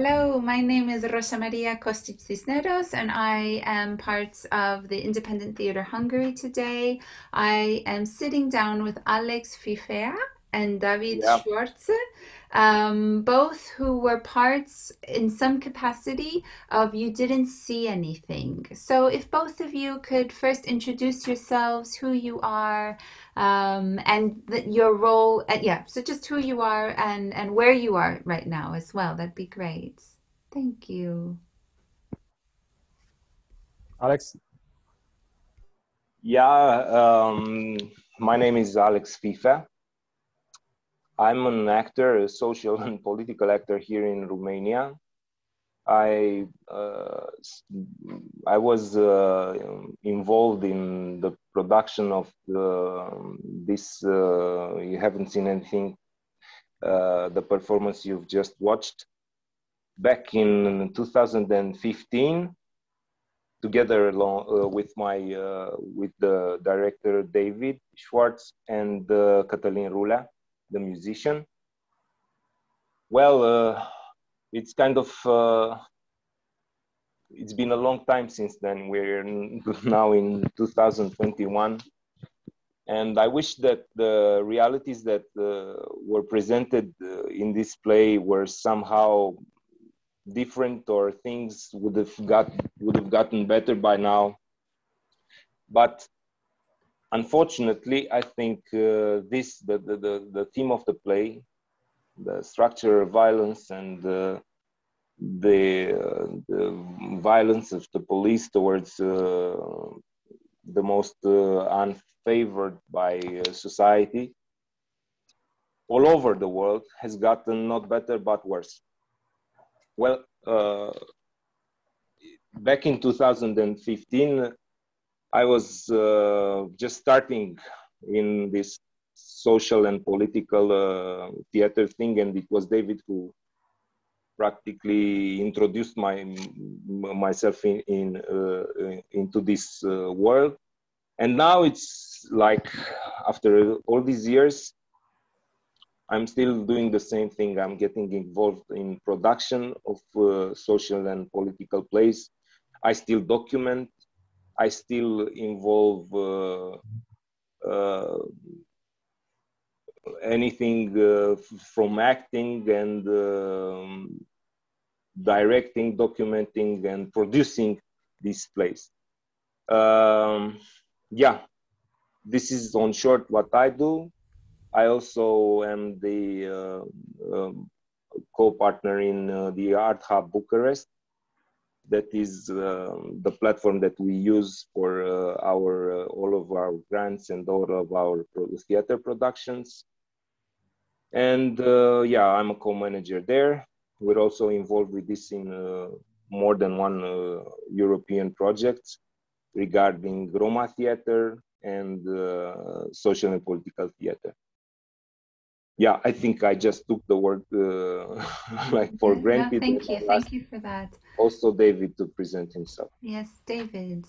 Hello, my name is Rosamaria Kostic Cisneros, and I am part of the Independent Theatre Hungary today. I am sitting down with Alex Fifea and David Yeah. Schwartz, um, both who were parts in some capacity of You Didn't See Anything. So, if both of you could first introduce yourselves, who you are, um, and the, your role, uh, yeah, so just who you are and, and where you are right now as well, that'd be great. Thank you. Alex, Yeah, um, my name is Alex Fifea. I'm an actor, a social and political actor here in Romania. I uh, I was uh, involved in the production of the, this. Uh, you haven't seen anything. Uh, the performance you've just watched back in 2015 together along uh, with my uh, with the director David Schwartz and Catalin Rulea, the musician. Well, uh, it's kind of uh, it's been a long time since then. We're now in 2021, and I wish that the realities that uh, were presented uh, in this play were somehow different or things would have got would have gotten better by now but unfortunately i think uh, this the, the the the theme of the play the structure of violence and uh, the uh, the violence of the police towards uh, the most uh, unfavored by uh, society all over the world has gotten not better but worse. Well, back in 2015, I was uh, just starting in this social and political uh, theater thing, and it was David who practically introduced my myself in, in uh, into this uh, world. And now it's like after all these years, I'm still doing the same thing. I'm getting involved in production of uh, social and political plays. I still document. I still involve uh, uh, anything uh, from acting and um, directing, documenting, and producing this place. Um, yeah, this is on short what I do. I also am the uh, um, co-partner in uh, the Art Hub Bucharest. That is um the platform that we use for uh, our uh, all of our grants and all of our theater productions. And uh, yeah, I'm a co-manager there. We're also involved with this in uh, more than one uh, European project regarding Roma theater and uh, social and political theater yeah, I think I just took the word uh, like for granted. thank you. Thank you for that. Also David to present himself. Yes, David.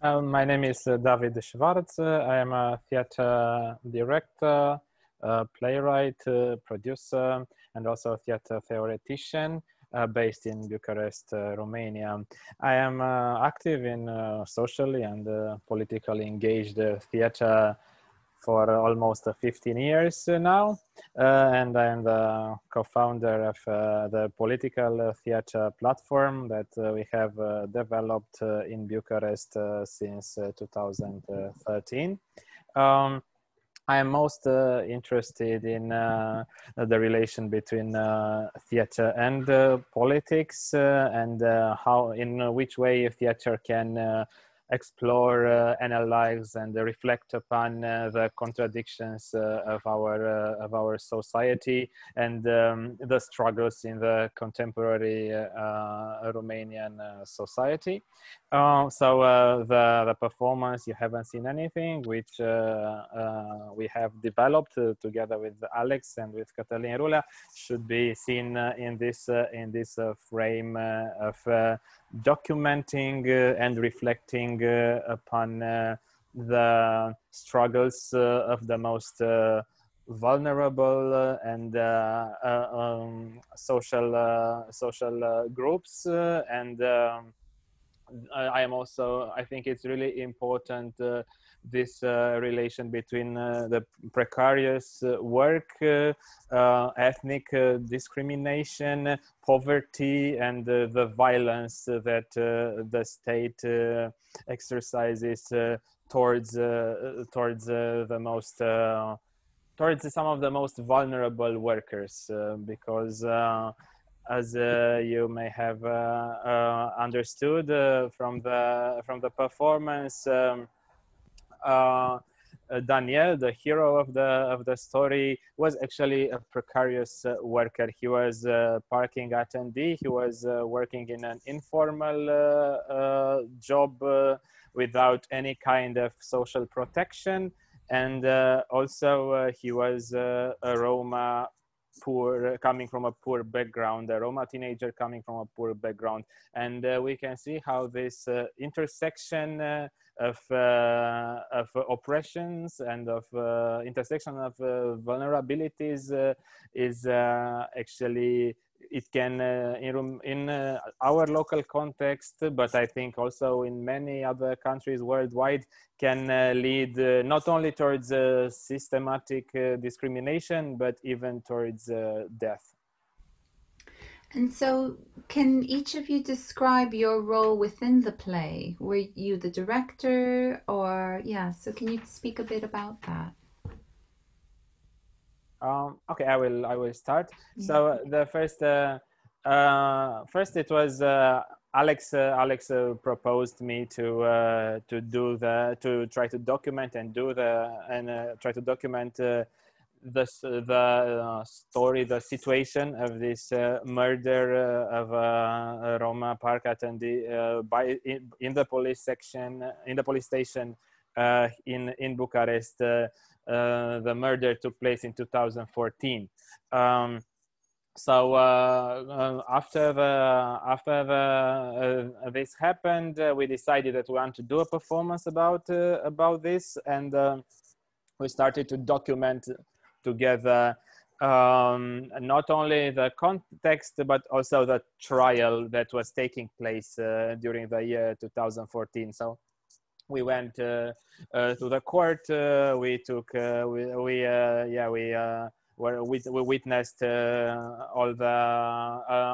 um, my name is uh, David Schwartz. Uh, I am a theater director, uh, playwright, uh, producer, and also a theater theoretician uh, based in Bucharest, uh, Romania. I am uh, active in uh, socially and uh, politically engaged uh, theater for almost uh, 15 years uh, now, uh, and I am the co-founder of uh, the political uh, theater platform that uh, we have uh, developed uh, in Bucharest uh, since uh, 2013. Um, I am most uh, interested in uh, the relation between uh, theater and uh, politics, uh, and uh, how, in which way theater can uh, explore, uh, analyze, and reflect upon uh, the contradictions uh, of our of our society and um, the struggles in the contemporary Romanian society. Uh, so uh, the the performance you haven't seen anything, which uh, uh, we have developed uh, together with Alex and with Catalin Rulea, should be seen uh, in this uh, in this frame of documenting and reflecting upon the struggles of the most vulnerable and um, social social groups and um, I am also I think it's really important uh, this uh, relation between uh, the precarious uh, work, uh, uh, ethnic discrimination, poverty, and the violence that the state exercises towards towards the most towards some of the most vulnerable workers because as uh, you may have uh, uh, understood from the from the performance um, Daniel, the hero of the of the story, was actually a precarious uh, worker. He was uh, parking attendee. He was uh, working in an informal job without any kind of social protection, and also he was a Roma poor coming from a poor background a roma teenager coming from a poor background. And uh, we can see how this uh, intersection uh, of, uh, of oppressions and of uh, intersection of uh, vulnerabilities is actually it can uh, in, in uh, our local context but i think also in many other countries worldwide can uh, lead not only towards systematic discrimination but even towards death and so, can each of you describe your role within the play? Were you the director, or yeah? So, can you speak a bit about that? Um, okay, I will. I will start. So uh, the first, uh, uh, first it was uh, Alex. Uh, Alex uh, proposed me to to do the to try to document and do the and try to document the the uh, story, the situation of this uh, murder uh, of a Roma park attendee by in, in, the police section in the police station in in Bucharest. The murder took place in 2014. Um, so uh, uh, after the after the uh, this happened, we decided that we want to do a performance about about this, and we started to document together um, not only the context but also the trial that was taking place uh, during the year 2014 so we went uh, uh, to the court uh, we took uh, we, we uh, yeah we were we, we witnessed all the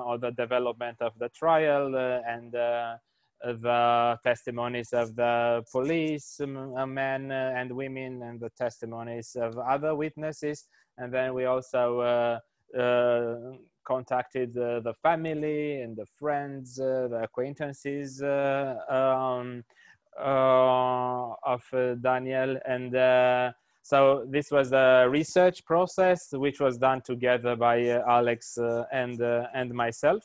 all the development of the trial and the testimonies of the police men and women and the testimonies of other witnesses. And then we also uh, uh, contacted the family and the friends uh, the acquaintances um, of daniel and so this was a research process which was done together by alex and and myself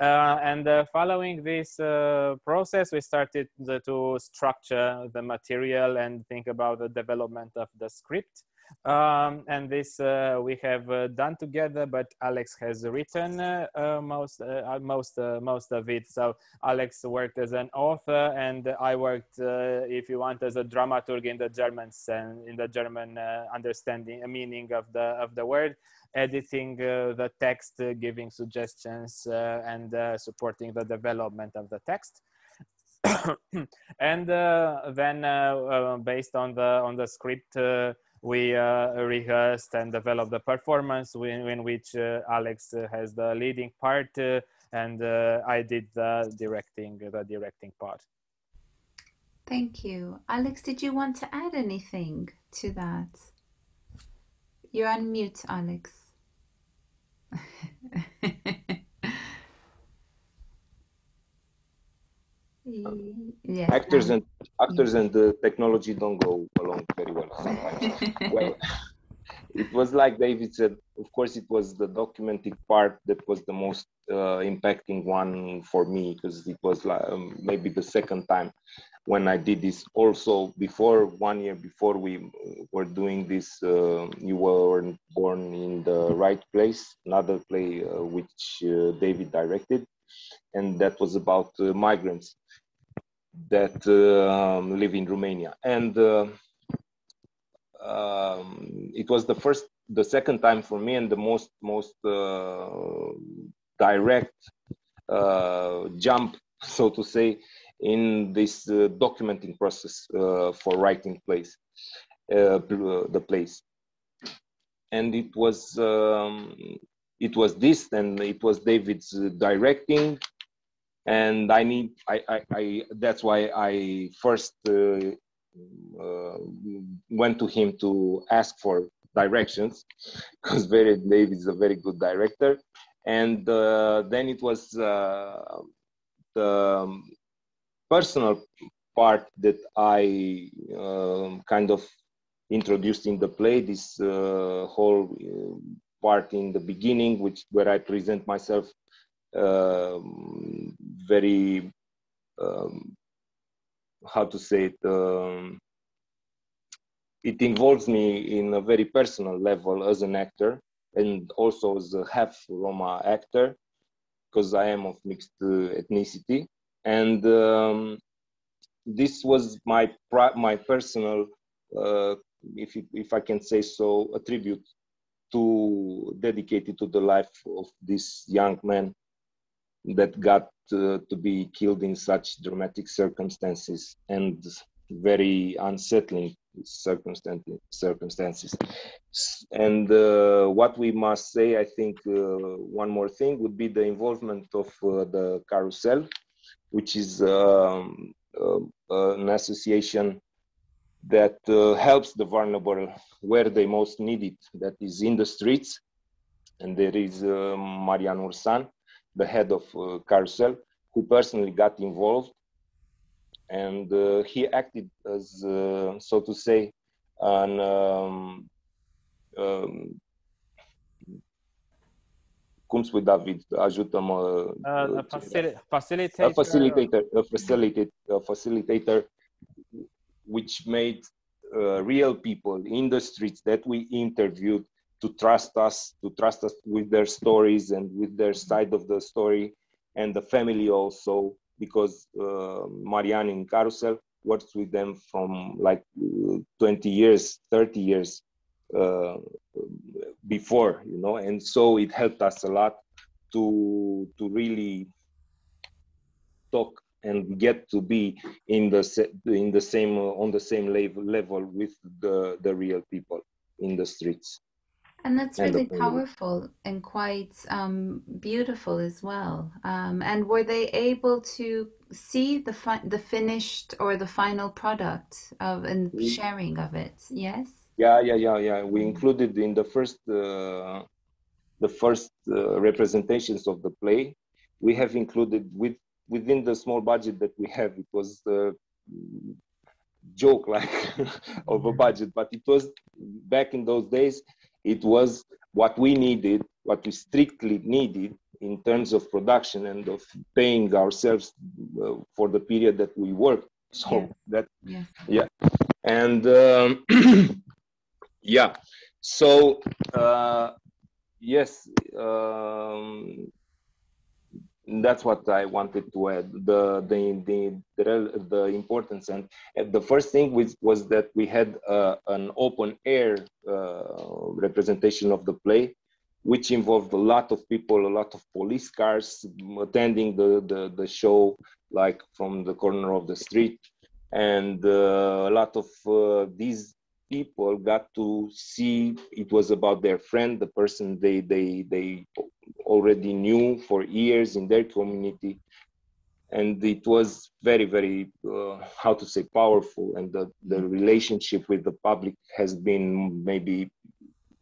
uh, and uh, following this uh, process, we started the, to structure the material and think about the development of the script. Um, and this uh, we have uh, done together, but Alex has written uh, most most most of it. So Alex worked as an author, and I worked, if you want, as a dramaturg in the German sense, in the German understanding, meaning of the of the word editing uh, the text, uh, giving suggestions, uh, and supporting the development of the text. and then, based on the on the script, we uh, rehearsed and developed the performance in, in which uh, Alex uh, has the leading part, and I did the directing the directing part. Thank you. Alex, did you want to add anything to that? You're on mute, Alex. yes, actors and actors and the technology don't go along very well sometimes. well, it was like David said. Of course, it was the documenting part that was the most uh, impacting one for me because it was like um, maybe the second time when I did this. Also, before one year before we were doing this, uh, you were born in the right place. Another play uh, which uh, David directed, and that was about uh, migrants that um, live in Romania. And uh, um, it was the first the second time for me and the most most uh, direct uh, jump, so to say, in this documenting process for writing place, the place. And it was um, it was this, and it was David's directing, and I need I I, I that's why I first uh, uh, went to him to ask for directions because very David is a very good director and uh, then it was uh, the personal part that I um, kind of introduced in the play. This uh, whole uh, part in the beginning, which where I present myself um, very um, how to say it. Um, it involves me in a very personal level as an actor and also as a half Roma actor because I am of mixed uh, ethnicity. And um, this was my my personal, uh, if if I can say so, a tribute to dedicated to the life of this young man that got uh, to be killed in such dramatic circumstances and very unsettling circumstances. And uh, what we must say, I think, uh, one more thing would be the involvement of uh, the Carousel, which is um, uh, an association that uh, helps the vulnerable where they most need it, that is in the streets. And there is uh, Marian Ursan, the head of Carousel, who personally got involved and uh, he acted as, uh, so to say, an um, um, cum spui David, ajută-mă. Uh, a facil facilitator. A facilitator, a facilitator, a facilitator which made uh, real people in the streets that we interviewed to trust us, to trust us with their stories and with their side of the story, and the family also because uh, Marian in Carousel works with them from like 20 years, 30 years uh, before, you know, and so it helped us a lot to to really talk and get to be in the in the same on the same level level with the the real people in the streets. And that's really powerful and quite um, beautiful as well. Um, and were they able to see the fi- the finished or the final product of and sharing of it? Yes. Yeah, yeah, yeah, yeah. We included in the first uh, the first uh, representations of the play. We have included with within the small budget that we have. It was a joke like of a budget, but it was back in those days it was what we needed, what we strictly needed in terms of production and of paying ourselves uh, for the period that we worked. So yeah. that, yeah, yeah. and um, yeah, so uh, yes, um, that's what I wanted to add. The the the the, the importance and the first thing was was that we had uh, an open air uh, representation of the play, which involved a lot of people, a lot of police cars attending the the, the show, like from the corner of the street, and uh, a lot of uh, these people got to see it was about their friend the person they they they already knew for years in their community. And it was very very uh, how to say powerful. And the, the mm-hmm. relationship with the public has been maybe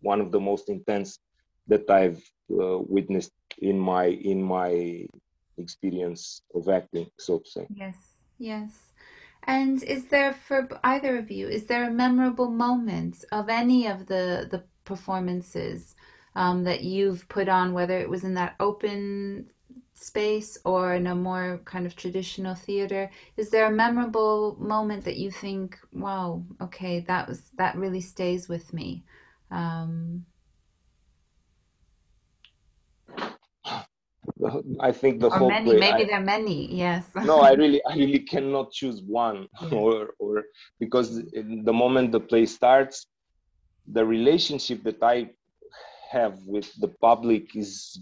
one of the most intense that i've uh, witnessed in my in my experience of acting so to say. Yes yes. And is there for either of you is there a memorable moment of any of the the performances um, that you've put on, whether it was in that open space or in a more kind of traditional theater is there a memorable moment that you think wow okay that was that really stays with me um, I think the whole many, play, maybe I, there are many, yes. no, I really, I really cannot choose one, or or because the moment the play starts, the relationship that I have with the public is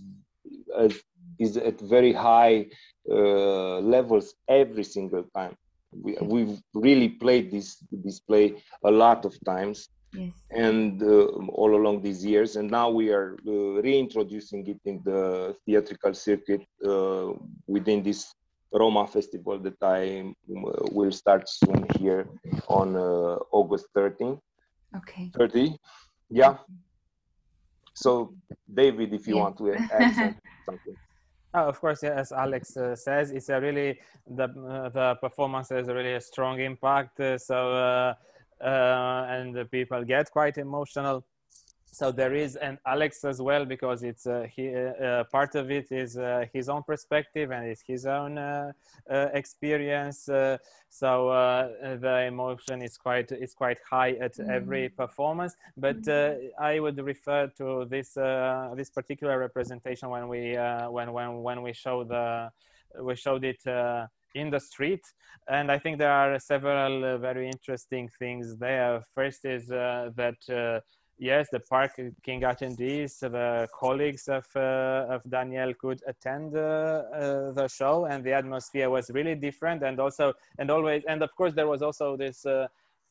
uh, is at very high uh, levels every single time. We, we've really played this display a lot of times yes. and uh, all along these years. And now we are uh, reintroducing it in the theatrical circuit uh, within this roma festival that i uh, will start soon here on uh, august 13 okay. 30 yeah so david if you yeah. want to add something Oh, of course, as Alex uh, says, it's a really the uh, the performance has a really a strong impact. Uh, so uh, and the people get quite emotional so there is an alex as well because it's uh, he uh, part of it is uh, his own perspective and it's his own uh, uh, experience so the emotion is quite is quite high at mm. every performance but i would refer to this this particular representation when we when when when we show the we showed it in the street. And I think there are several uh, very interesting things there. First is uh, that uh, yes, the park King attendees, the colleagues of uh, of Daniel could attend uh, uh, the show, and the atmosphere was really different. And also, and always, and of course, there was also this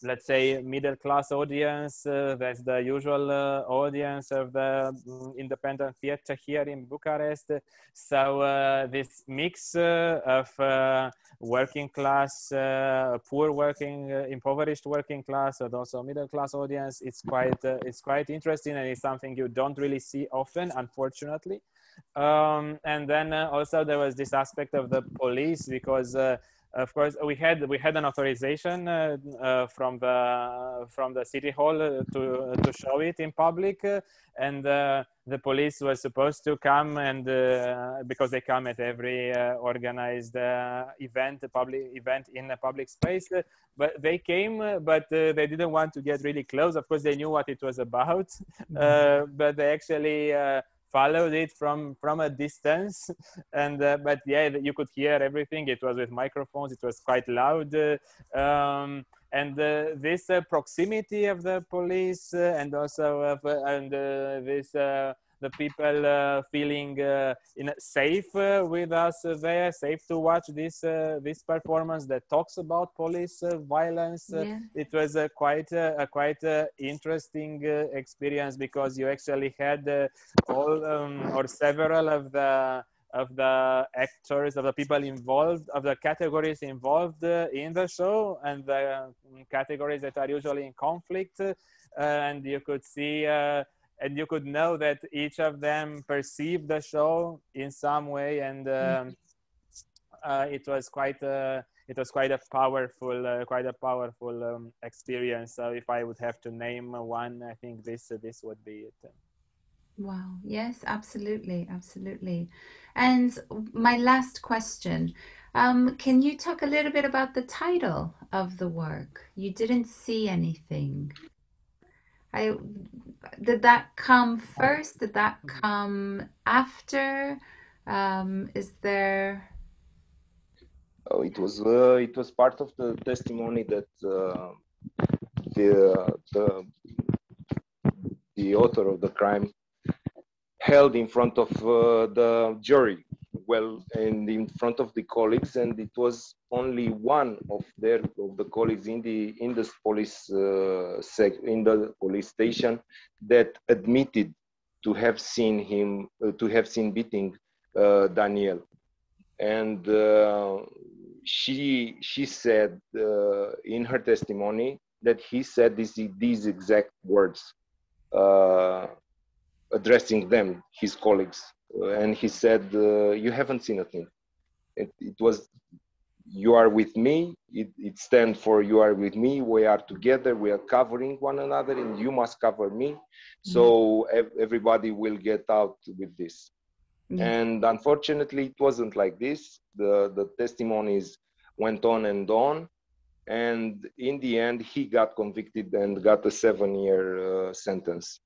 let's say middle class audience uh, that's the usual uh, audience of the um, independent theater here in bucharest. So uh, this mix uh, of uh, working class uh, poor working impoverished working class and also middle class audience it's quite it's quite interesting and it's something you don't really see often unfortunately. Um, and then also there was this aspect of the police because of course we had we had an authorization uh, uh, from the from the city hall uh, to to show it in public uh, and uh, the police was supposed to come and uh, because they come at every organized event public event in a public space but they came but they didn't want to get really close of course they knew what it was about mm-hmm. but they actually followed it from from a distance. And uh, but yeah you could hear everything. It was with microphones. It was quite loud. Um, and uh, this uh, proximity of the police uh, and also of, uh, and uh, this the people uh, feeling uh, in safe uh, with us there, safe to watch this this performance that talks about police violence. Yeah. It was a quite a quite interesting experience because you actually had all um, or several of the of the actors, of the people involved, of the categories involved uh, in the show, and the um, categories that are usually in conflict. Uh, and you could see uh, and you could know that each of them perceived the show in some way and mm-hmm. um, uh, it was quite a it was quite a powerful uh, quite a powerful um, experience. So if i would have to name one i think this uh, this would be it. Wow. Yes absolutely absolutely. And my last question um, can you talk a little bit about the title of the work? You didn't see anything I did that come first? Did that come after? Um, is there? Oh, it was uh, it was part of the testimony that uh, the the the author of the crime held in front of uh, the jury well and in front of the colleagues and it was only one of their of the colleagues in the in the police uh, sec, in the police station that admitted to have seen him uh, to have seen beating uh, Daniel. And uh, she she said uh, in her testimony that he said this, these exact words uh, addressing them his colleagues and he said, uh, "You haven't seen a thing. It, it was, you are with me. It, it stands for you are with me. We are together. We are covering one another, and you must cover me. So ev- everybody will get out with this." And unfortunately, it wasn't like this. The the testimonies went on and on, and in the end, he got convicted and got a seven-year uh, sentence.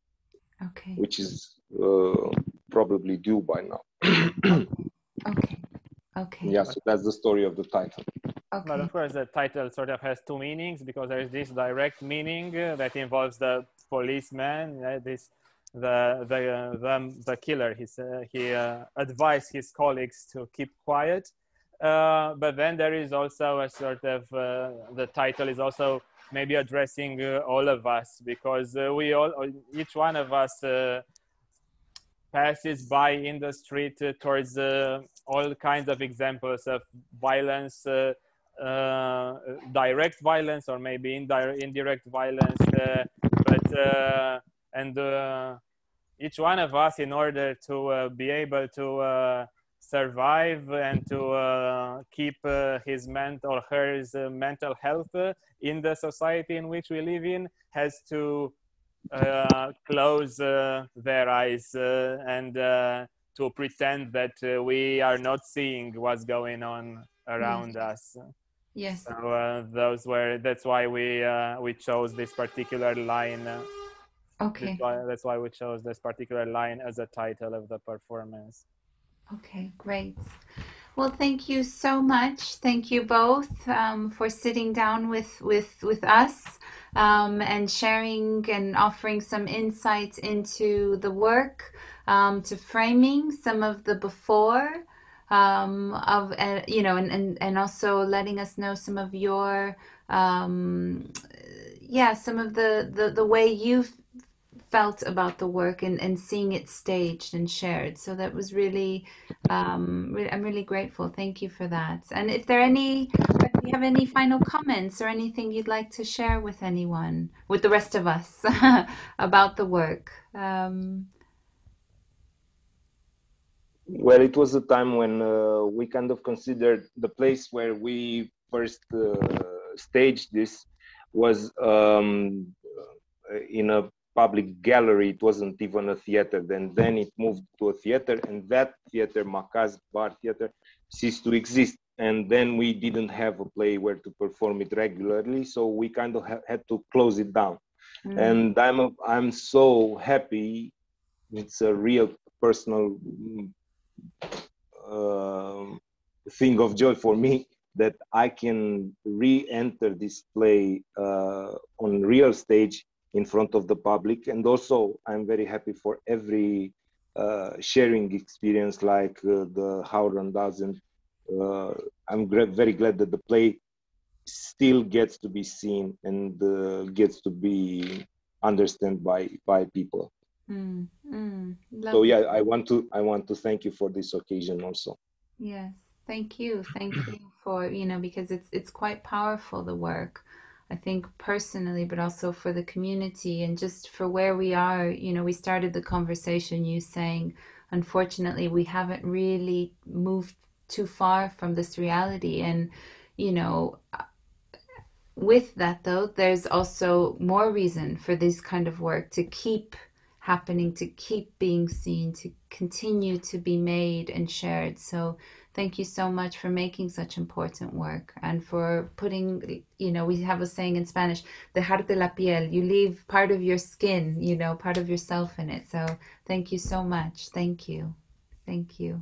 Okay. Which is uh, probably due by now. okay. Okay. Yeah, so that's the story of the title. Okay. But of course, the title sort of has two meanings because there is this direct meaning uh, that involves the policeman, uh, this the the the, the killer. Uh, he he advised his colleagues to keep quiet. Uh, but then there is also a sort of the title is also maybe addressing all of us because we all each one of us passes by in the street uh, towards uh, all kinds of examples of violence, uh, direct violence or maybe indirect, indirect violence. but and each one of us, in order to be able to survive and to uh, keep uh, his mental or her uh, mental health in the society in which we live in has to close uh, their eyes uh, and to pretend that we are not seeing what's going on around yes. us. Yes. So uh, those were. That's why we uh, we chose this particular line. Okay. That's why, that's why we chose this particular line as a title of the performance. Okay, great. Well, thank you so much. Thank you both um, for sitting down with with with us um, and sharing and offering some insights into the work, um, to framing some of the before um, of uh, you know, and, and and also letting us know some of your um, yeah, some of the the the way you've felt about the work and, and seeing it staged and shared. So that was really, um, re- I'm really grateful. Thank you for that. And if there are any, you have any final comments or anything you'd like to share with anyone, with the rest of us about the work. Um, well, it was a time when uh, we kind of considered the place where we first uh, staged this was um, in a public gallery. It wasn't even a theater. Then then it moved to a theater, and that theater, Macaz Bar Theater, ceased to exist. And then we didn't have a play where to perform it regularly, so we kind of ha- had to close it down. Mm. And I'm a, I'm so happy. It's a real personal uh, thing of joy for me that I can re-enter this play uh, on real stage in front of the public. And also, I'm very happy for every uh, sharing experience like uh, the HowlRound doesn't. Uh, I'm very glad that the play still gets to be seen and uh, gets to be understood by by people. Mm, mm, so yeah, I want to I want to thank you for this occasion also. Yes, thank you, thank you for you know because it's it's quite powerful the work I think personally, but also for the community and just for where we are. You know, we started the conversation you saying, unfortunately, we haven't really moved too far from this reality. And, you know, with that though, there's also more reason for this kind of work to keep happening, to keep being seen, to continue to be made and shared. So thank you so much for making such important work and for putting, you know, we have a saying in Spanish, dejarte la piel. You leave part of your skin, you know, part of yourself in it. So thank you so much. Thank you. Thank you.